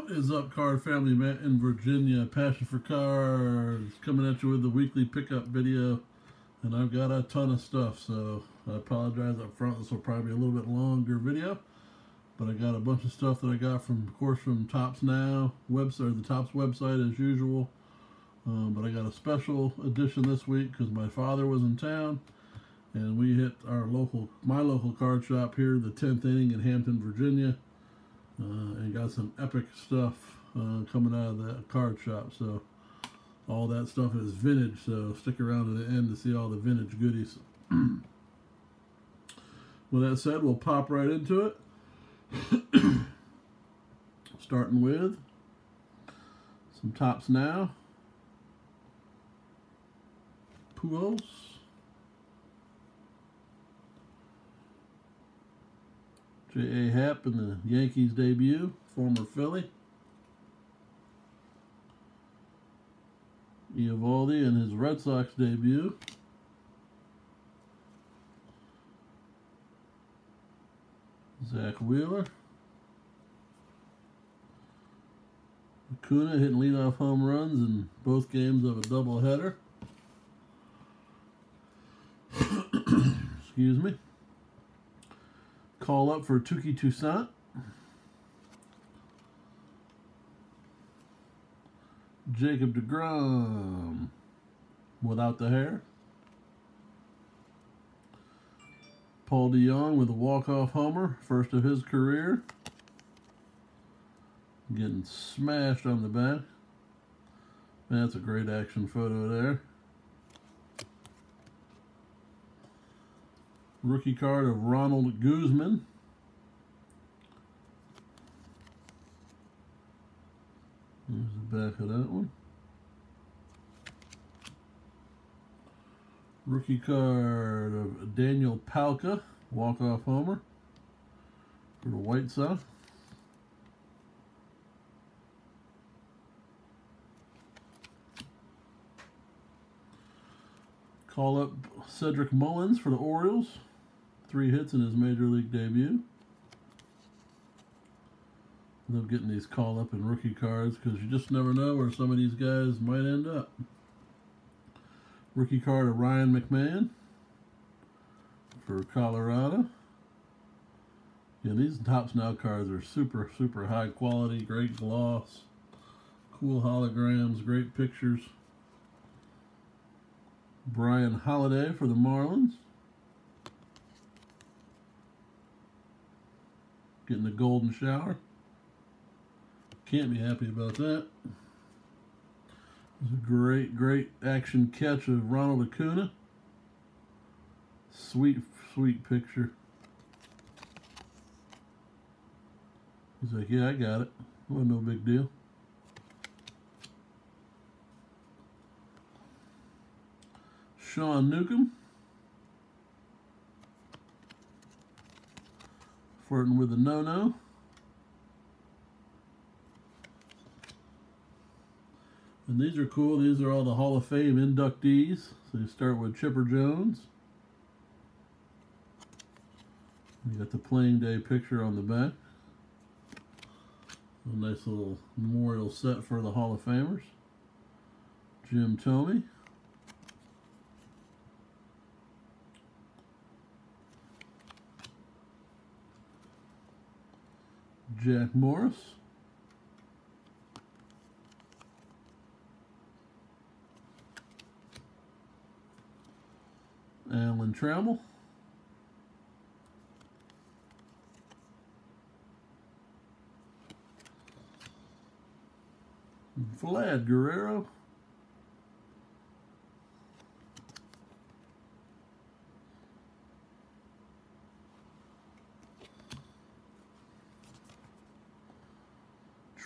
What is up, card family? Matt in Virginia. Passion for cards. Coming at you with the weekly pickup video. And I've got a ton of stuff, so I apologize up front. This will probably be a little bit longer video. But I got a bunch of stuff that I got from, of course, from Topps Now website, the Topps website as usual. Um, but I got a special edition this week because my father was in town, and we hit our local, my local card shop here, the 10th inning in Hampton, Virginia uh, and got some epic stuff uh, coming out of the card shop. So all that stuff is vintage. So stick around to the end to see all the vintage goodies. With that said, we'll pop right into it. Starting with some Topps now. Pujols. J.A. Happ in the Yankees debut, former Philly. Eovaldi in his Red Sox debut. Zack Wheeler. Acuna hitting leadoff home runs in both games of a doubleheader. Excuse me call up for Touki Toussaint. Jacob DeGrom without the hair. Paul DeJong with a walk-off homer, first of his career. Getting smashed on the back. That's a great action photo there. Rookie card of Ronald Guzman. There's the back of that one. Rookie card of Daniel Palka, walk-off homer for the White Sox. Call up Cedric Mullins for the Orioles. Three hits in his major league debut. Love getting these call up and rookie cards because you just never know where some of these guys might end up. Rookie card of Ryan McMahon for Colorado. Yeah, these Topps Now cards are super, super high quality, great gloss, cool holograms, great pictures. Bryan Holaday for the Marlins. Getting the golden shower. Can't be happy about that. It's a great, great action catch of Ronald Acuna. Sweet, sweet picture. He's like, yeah, I got it. Well, no big deal. Sean Newcomb. Flirting with a no-no. And these are cool. These are all the Hall of Fame inductees. So you start with Chipper Jones. You got the playing day picture on the back. A nice little memorial set for the Hall of Famers. Jim Thome. Jack Morris. Alan Trammell. Vlad Guerrero.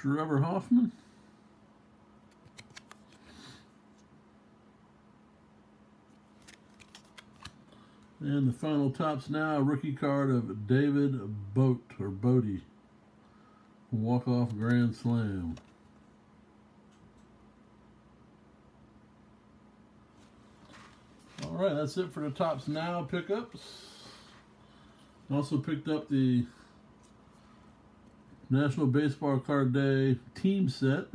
Trevor Hoffman. And the final Topps Now rookie card of David Bote or Bodie. Walk-off Grand Slam. All right, that's it for the Topps Now pickups. Also picked up the National Baseball Card Day team set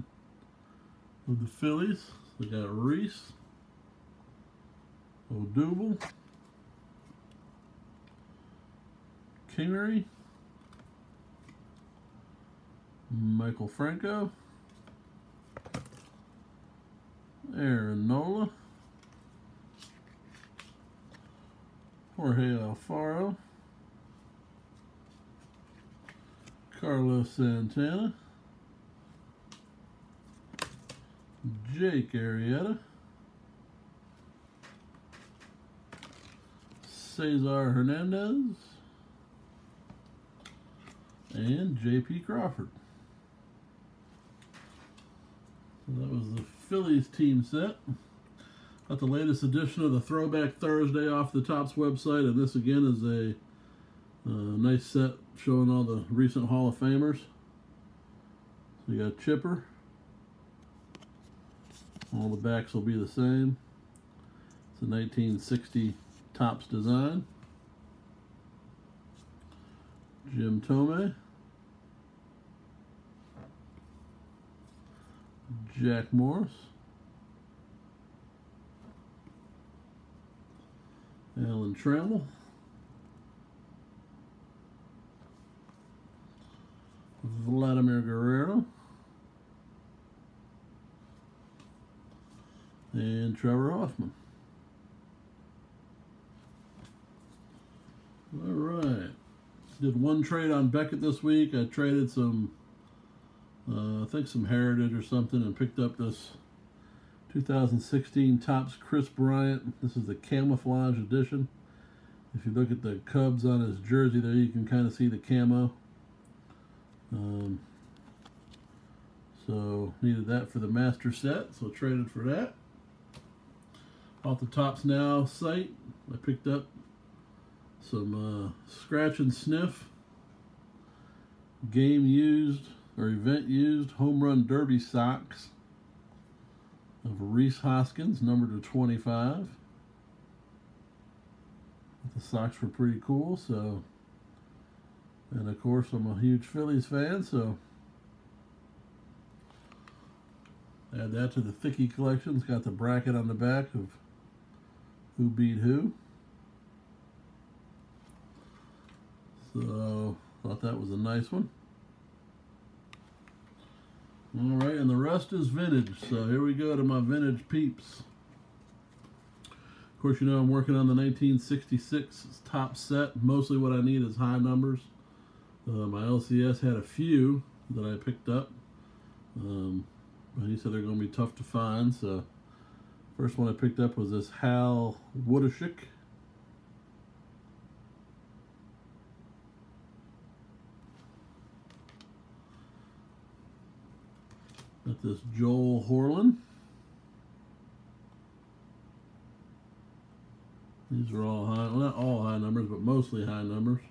of the Phillies. We got Rhys, Odubel, Kingery, Maikel Franco, Aaron Nola, Jorge Alfaro, Carlos Santana, Jake Arrieta, Cesar Hernandez, and J.P. Crawford. So that was the Phillies team set. Got the latest edition of the Throwback Thursday off the Topps website, and this again is a uh, nice set showing all the recent Hall of Famers. So you got Chipper. All the backs will be the same. It's a 1960 Topps design. Jim Thome. Jack Morris. Alan Trammell. Vladimir Guerrero. And Trevor Hoffman. All right. Did one trade on Beckett this week. I traded some, uh, I think some Heritage or something and picked up this 2016 Topps Kris Bryant. This is the camouflage edition. If you look at the Cubs on his jersey there, you can kind of see the camo. Um, so needed that for the master set, so traded for that. Off the Topps Now site, I picked up some uh, scratch and sniff, game used or event used home run derby socks of Rhys Hoskins, number to 25. The socks were pretty cool, so and of course, I'm a huge Phillies fan, so add that to the Thicky collection. It's got the bracket on the back of who beat who. So, thought that was a nice one. All right, and the rest is vintage. So here we go to my vintage peeps. Of course, you know I'm working on the 1966 top set. Mostly what I need is high numbers. Uh, my LCS had a few that I picked up. Um, but he said they're going to be tough to find. So first one I picked up was this Hal Woodeshick. Got this Joel Horlen. These are all high, not all high numbers, but mostly high numbers.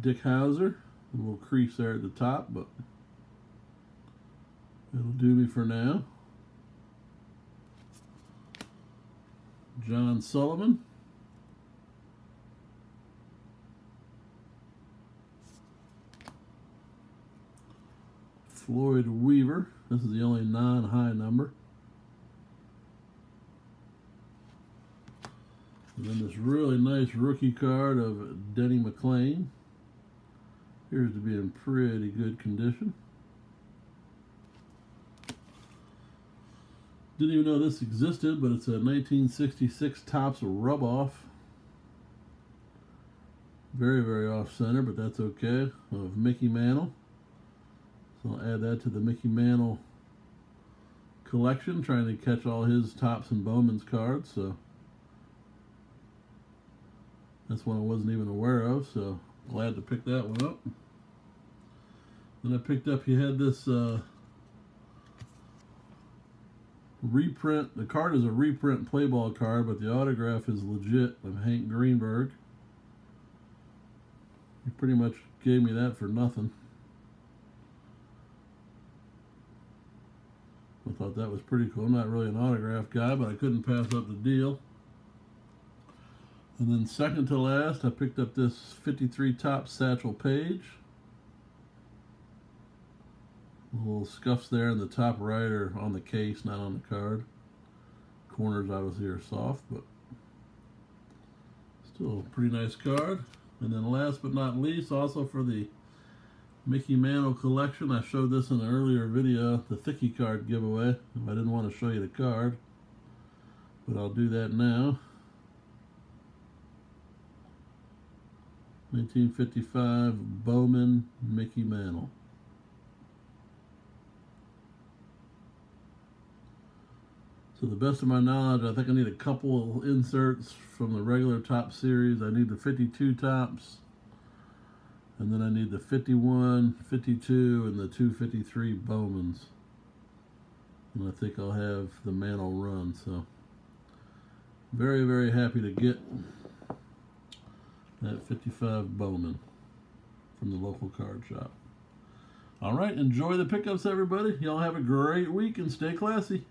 Dick Hauser, A little crease there at the top, but it'll do me for now. John Sullivan. Floyd Weaver. This is the only non-high number. And then this really nice rookie card of Denny McLain appears to be in pretty good condition. Didn't even know this existed, but it's a 1966 Topps rub-off. Very, very off-center, but that's okay, of Mickey Mantle. So I'll add that to the Mickey Mantle collection, trying to catch all his Topps and Bowman's cards, so that's one I wasn't even aware of, so glad to pick that one up. Then I picked up, he had this uh, reprint. The card is a reprint play ball card, but the autograph is legit of Hank Greenberg. He pretty much gave me that for nothing. I thought that was pretty cool. I'm not really an autograph guy, but I couldn't pass up the deal. And then second to last, I picked up this 53 top Satchel Paige. Little scuffs there in the top right are on the case, not on the card. Corners obviously are soft, but still a pretty nice card. And then last but not least, also for the Mickey Mantle collection, I showed this in an earlier video, the Thicky card giveaway. I didn't want to show you the card, but I'll do that now. 1955 Bowman Mickey Mantle. To the best of my knowledge, I think I need a couple inserts from the regular top series. I need the 52 Topps, and then I need the 51, 52, and the 253 Bowmans. And I think I'll have the Mantle run, so very, very happy to get that 55 Bowman from the local card shop. All right, enjoy the pickups, everybody. Y'all have a great week and stay classy.